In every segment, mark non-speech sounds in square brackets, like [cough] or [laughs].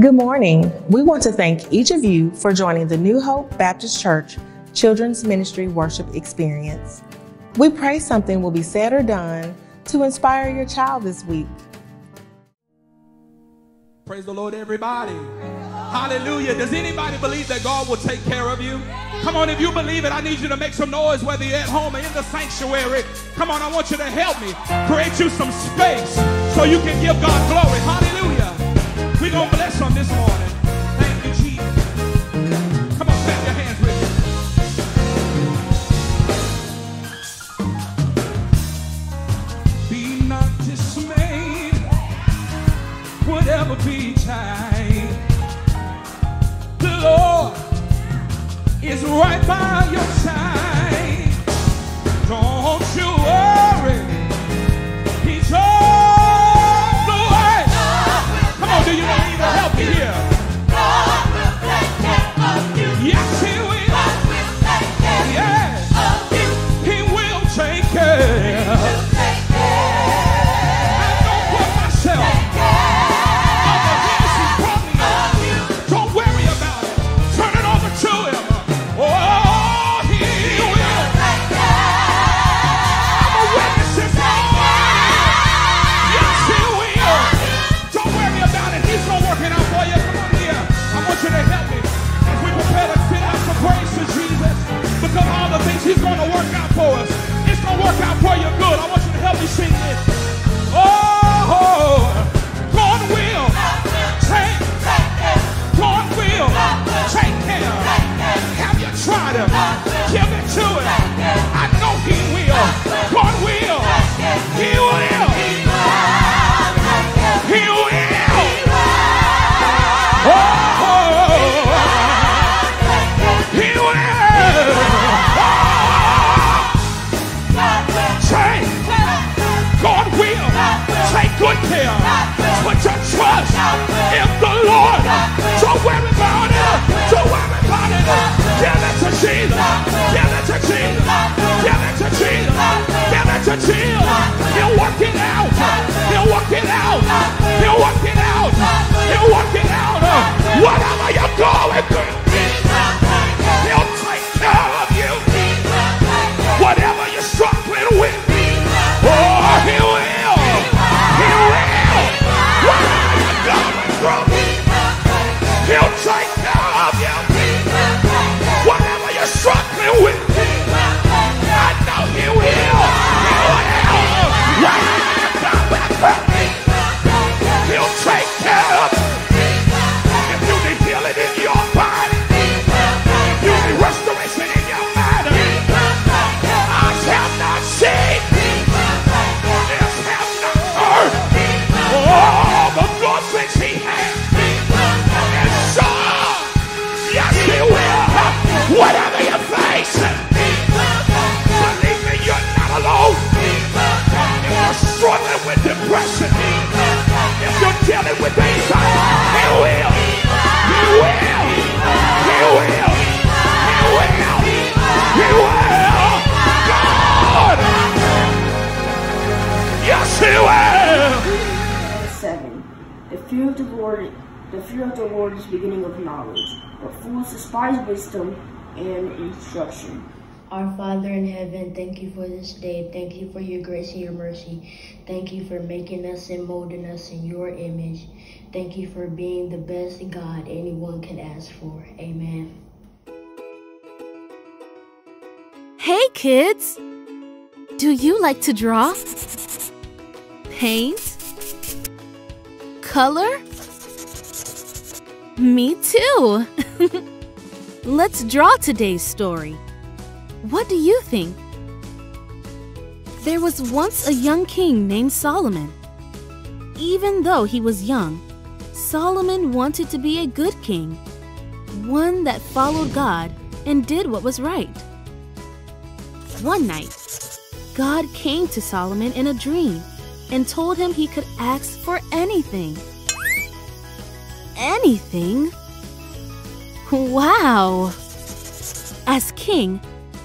Good morning. We want to thank each of you for joining the New Hope Baptist Church Children's Ministry Worship Experience. We pray something will be said or done to inspire your child this week. Praise the Lord, everybody. Hallelujah. Does anybody believe that God will take care of you? Come on, if you believe it, I need you to make some noise, whether you're at home or in the sanctuary. Come on, I want you to help me create you some space so you can give God glory. Hallelujah. We're going to bless Him this morning. Thank you, Jesus. Come on, clap your hands with me. Be not dismayed, whatever betide. The Lord is right by your side. He'll work it out. He'll work it out. He'll work the fear of the Lord is beginning of knowledge, but fools despise wisdom and instruction. Our Father in heaven, thank you for this day. Thank you for your grace and your mercy. Thank you for making us and molding us in your image. Thank you for being the best God anyone can ask for. Amen. Hey kids! Do you like to draw? Paint? Color? Me too! [laughs] Let's draw today's story. What do you think? There was once a young king named Solomon. Even though he was young, Solomon wanted to be a good king, one that followed God and did what was right. One night, God came to Solomon in a dream and told him he could ask for anything. Anything? Wow! As king,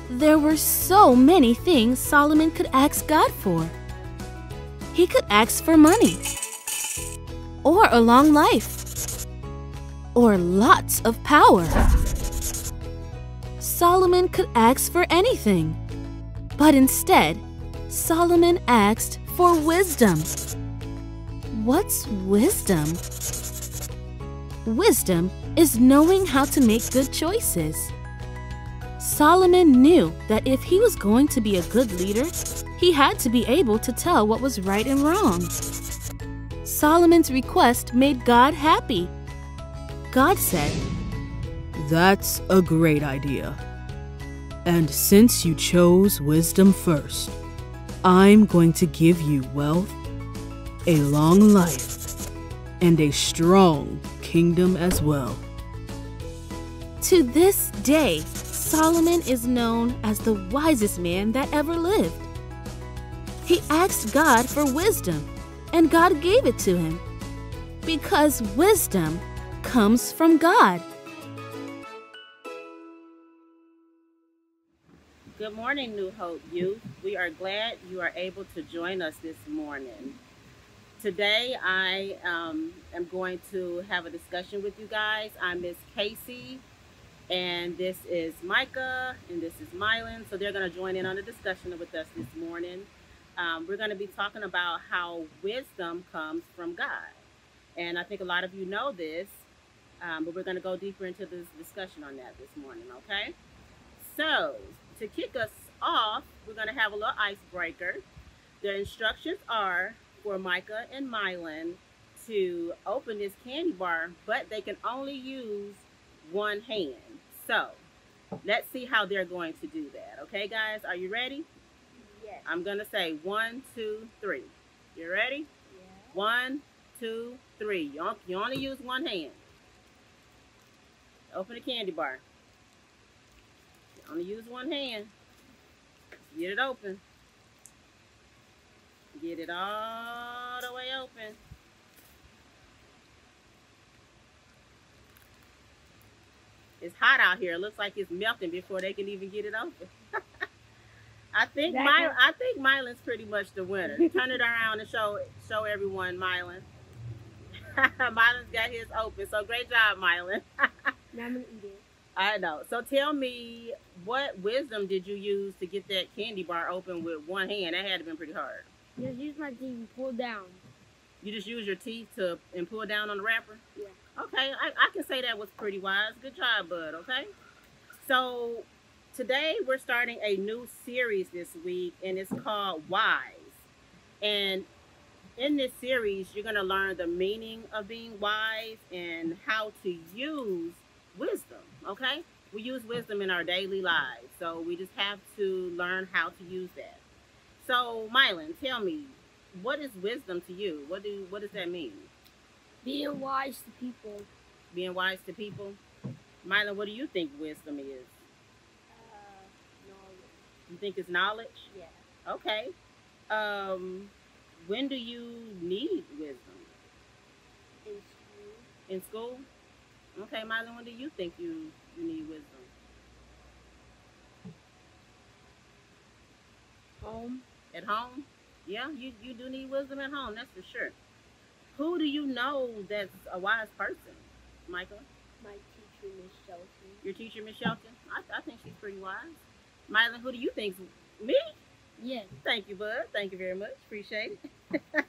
there were so many things Solomon could ask God for. He could ask for money, or a long life, or lots of power. Solomon could ask for anything, but instead, Solomon asked for wisdom. What's wisdom? Wisdom is knowing how to make good choices. Solomon knew that if he was going to be a good leader, he had to be able to tell what was right and wrong. Solomon's request made God happy. God said, That's a great idea. And since you chose wisdom first, I'm going to give you wealth, a long life, and a strong kingdom as well. To this day, Solomon is known as the wisest man that ever lived. He asked God for wisdom, and God gave it to him. Because wisdom comes from God. Good morning, New Hope Youth. We are glad you are able to join us this morning. Today, I um, am going to have a discussion with you guys. I'm Miss Casey, and this is Micah, and this is Mylan. So they're going to join in on the discussion with us this morning. Um, we're going to be talking about how wisdom comes from God. And I think a lot of you know this, um, but we're going to go deeper into this discussion on that this morning, okay? So, to kick us off, we're going to have a little icebreaker. The instructions are for Micah and Mylan to open this candy bar, but they can only use one hand. So, let's see how they're going to do that. Okay, guys, are you ready? Yes. I'm going to say one, two, three. You ready? Yeah. One, two, three. You, you only use one hand. Open the candy bar. You only use one hand. Get it open. Get it all the way open. It's hot out here. It looks like it's melting before they can even get it open. [laughs] I think That My, I think Mylan's pretty much the winner. [laughs] Turn it around and show show everyone Mylan. [laughs] Mylan's got his open, so great job, Mylan. Now I'm gonna eat it. I know. So tell me, what wisdom did you use to get that candy bar open with one hand? That had to have been pretty hard. Just use my teeth and pull down. You just use your teeth to and pull down on the wrapper? Yeah. Okay, I, I can say that was pretty wise. Good job, bud, okay? So today we're starting a new series this week and it's called Wise. And in this series, you're going to learn the meaning of being wise and how to use wisdom, okay? We use wisdom in our daily lives, so we just have to learn how to use that. So, Mylan, tell me, what is wisdom to you? What do what does that mean? Being wise to people. Being wise to people? Mylan, what do you think wisdom is? Uh, knowledge. You think it's knowledge? Yeah. Okay. Um, when do you need wisdom? In school. In school? Okay, Mylan, when do you think you, you need wisdom? Home. At home? Yeah, you, you do need wisdom at home, that's for sure. Who do you know that's a wise person, Michael? My teacher, Miss Shelton. Your teacher, Miss Shelton? I, I think she's pretty wise. Mylan, who do you think's me? Yes. Thank you, Bud. Thank you very much. Appreciate it. [laughs]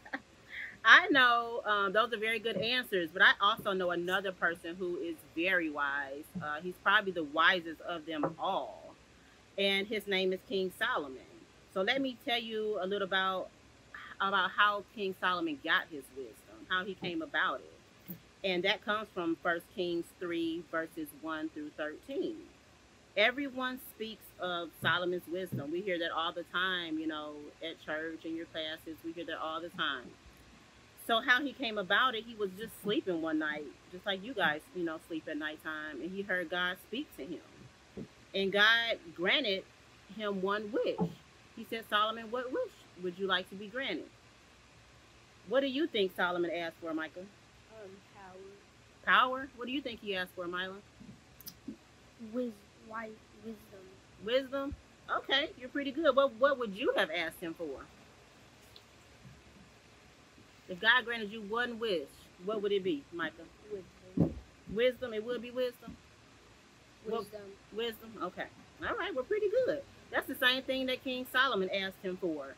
I know um, those are very good answers, but I also know another person who is very wise. Uh, he's probably the wisest of them all, and his name is King Solomon. So let me tell you a little about about how King Solomon got his wisdom, how he came about it, and that comes from First Kings three verses one through thirteen everyone speaks of Solomon's wisdom. We hear that all the time, you know, at church in your classes. We hear that all the time. So how he came about it, he was just sleeping one night, just like you guys, you know, sleep at nighttime, and he heard God speak to him. And God granted him one wish. He said, Solomon, what wish would you like to be granted? What do you think Solomon asked for, Michael? Um, power. Power? What do you think he asked for, Mila? Wis- wise wisdom. Wisdom? Okay, you're pretty good. What what would you have asked him for? If God granted you one wish, what would it be, Micah? Wisdom. Wisdom. It would be wisdom. Wisdom. Wisdom. Okay. All right. We're pretty good. That's the same thing that King Solomon asked him for.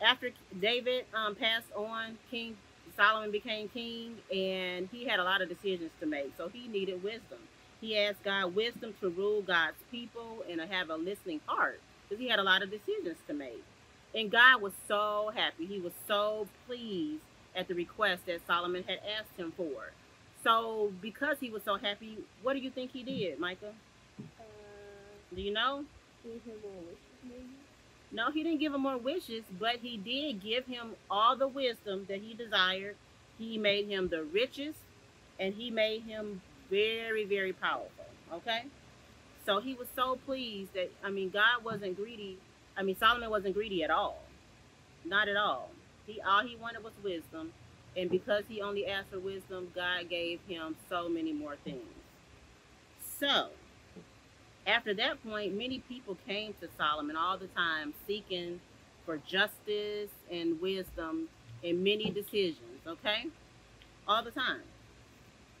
After David um, passed on, King Solomon became king, and he had a lot of decisions to make. So he needed wisdom. He asked God wisdom to rule God's people and to have a listening heart because he had a lot of decisions to make. And God was so happy. He was so pleased at the request that Solomon had asked him for. So, because he was so happy, what do you think he did, Micah? Uh, Do you know? give him more wishes, maybe. No, he didn't give him more wishes, but he did give him all the wisdom that he desired. He made him the richest, and he made him very, very powerful. Okay? So he was so pleased that, I mean, God wasn't greedy. I mean, Solomon wasn't greedy at all. Not at all. He All he wanted was wisdom. And because he only asked for wisdom, God gave him so many more things. So, after that point, many people came to Solomon all the time seeking for justice and wisdom in many decisions, okay? All the time.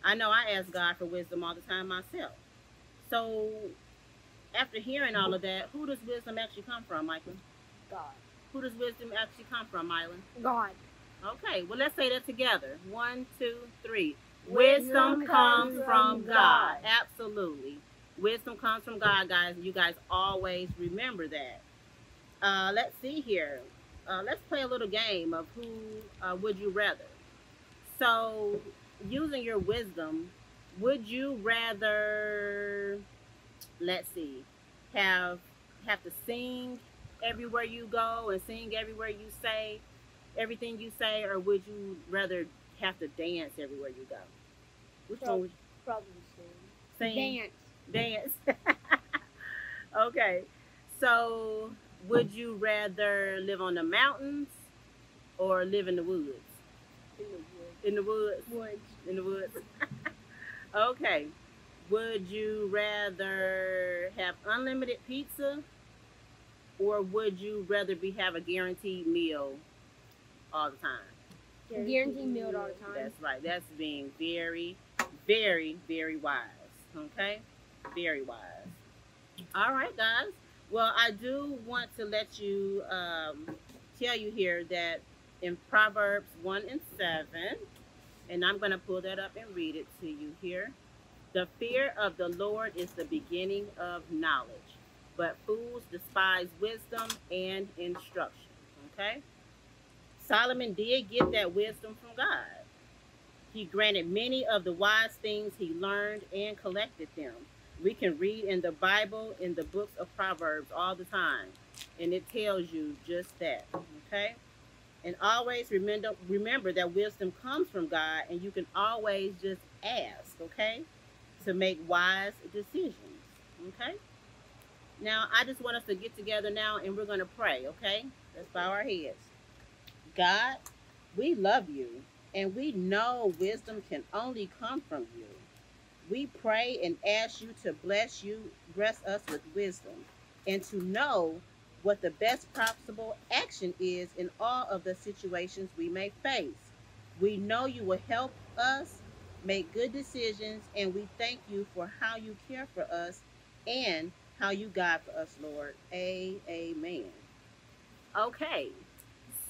I know I ask God for wisdom all the time myself. So, after hearing all of that, who does wisdom actually come from, Michael? God. Who does wisdom actually come from, Mylan? God. Okay, well, let's say that together. One, two, three. Wisdom Wisdom comes from from God. God. Absolutely. Wisdom comes from God, guys. You guys always remember that. Uh, let's see here. Uh, let's play a little game of who uh, would you rather. So, using your wisdom, would you rather, let's see, have have to sing everywhere you go and sing everywhere you say, everything you say, or would you rather have to dance everywhere you go? Which one would you Probably sing. sing? Dance. Dance. [laughs] okay. So, would you rather live on the mountains or live in the woods? In the woods. In the woods. woods. Woods. In the woods. [laughs] okay. Would you rather have unlimited pizza or would you rather be have a guaranteed meal all the time? Guaranteed meal all the time. That's right. That's being very, very, very wise. Okay? Very wise. All right, guys. Well, I do want to let you um, tell you here that in Proverbs 1 and 7, and I'm going to pull that up and read it to you here. The fear of the Lord is the beginning of knowledge, but fools despise wisdom and instruction. Okay? Solomon did get that wisdom from God. He granted many of the wise things he learned and collected them. We can read in the Bible, in the books of Proverbs all the time, and it tells you just that. Okay? And always remember remember that wisdom comes from God, and you can always just ask, okay, to make wise decisions. Okay? Now, I just want us to get together now and we're going to pray, okay? Let's bow our heads. God, we love you and we know wisdom can only come from you. We pray and ask you to bless you, bless us with wisdom, and to know what the best possible action is in all of the situations we may face. We know you will help us make good decisions, and we thank you for how you care for us and how you guide for us, Lord. A- Amen. Okay,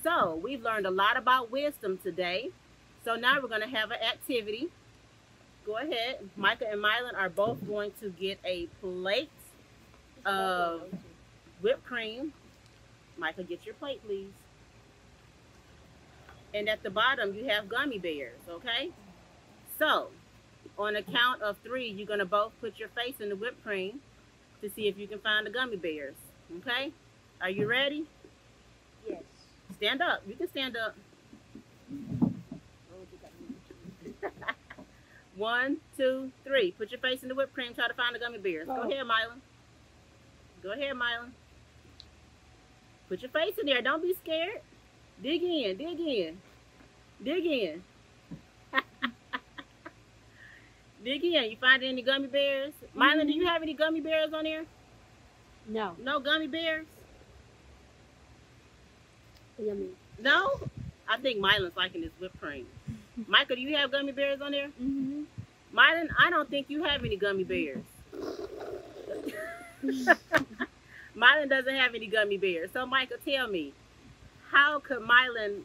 so we've learned a lot about wisdom today. So now we're going to have an activity. Go ahead. Micah and Mylan are both going to get a plate of whipped cream. Michael, get your plate, please. And at the bottom, you have gummy bears, okay? So, on a count of three, you're going to both put your face in the whipped cream to see if you can find the gummy bears, okay? Are you ready? Stand up. You can stand up. [laughs] One, two, three. Put your face in the whipped cream. Try to find the gummy bears. Go Oh. ahead, Mylan. Go ahead, Mylan. Put your face in there. Don't be scared. Dig in. Dig in. Dig in. [laughs] dig in. You find any gummy bears? Mylan, do mm-hmm. you have any gummy bears on there? No. No gummy bears? Yummy. No? I think Mylan's liking this whipped cream. [laughs] Michael, do you have gummy bears on there? Mm-hmm. Mylan, I don't think you have any gummy bears. [laughs] Mylan doesn't have any gummy bears. So, Michael, tell me, how could Mylan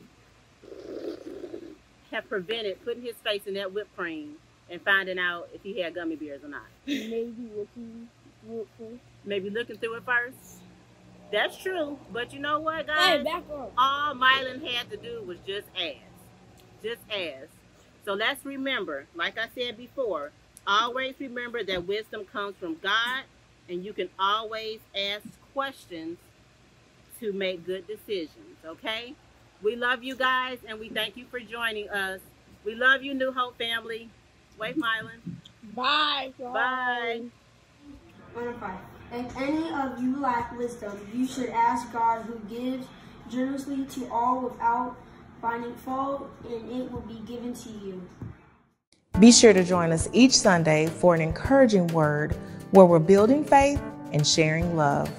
have prevented putting his face in that whipped cream and finding out if he had gummy bears or not? Maybe looking through it first. Maybe looking through it first. That's true, but you know what, guys? Hey, back up. All Mylan had to do was just ask. Just ask. So let's remember, like I said before, always remember that wisdom comes from God, and you can always ask questions to make good decisions, okay? We love you guys, and we thank you for joining us. We love you, New Hope family. Wave Mylan. Bye. Bye. Number five. If any of you lack wisdom, you should ask God who gives generously to all without finding fault, and it will be given to you. Be sure to join us each Sunday for an encouraging word where we're building faith and sharing love.